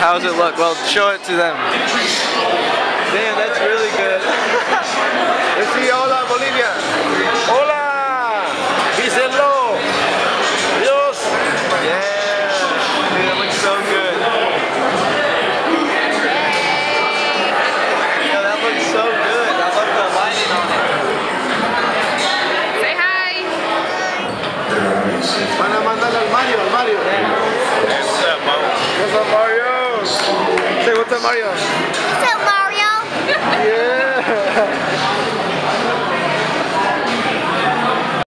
How's it look? Well, show it to them. Damn, that's really good. Let's see, hola Bolivia. Hola. Díselo. Dios. Yeah. Dude, that looks so good. Yeah, that looks so good. I love the lighting on it. Say hi. Van a mandar al Mario, Mario. So Mario.